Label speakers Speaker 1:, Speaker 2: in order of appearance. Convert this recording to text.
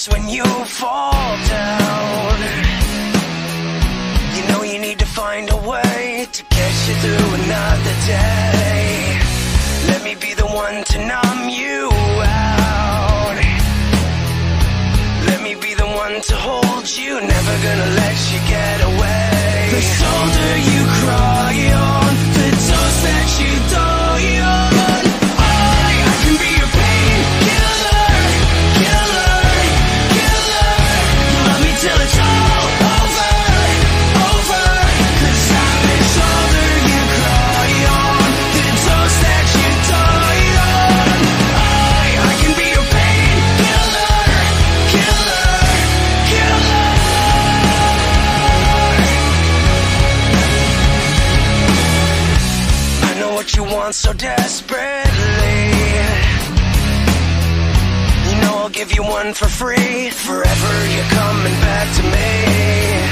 Speaker 1: fix when you fall down. You know you need to find a way to get you through another day. Let me be the one to numb you out. Want so desperately. You know I'll give you one for free. Forever you're coming back to me.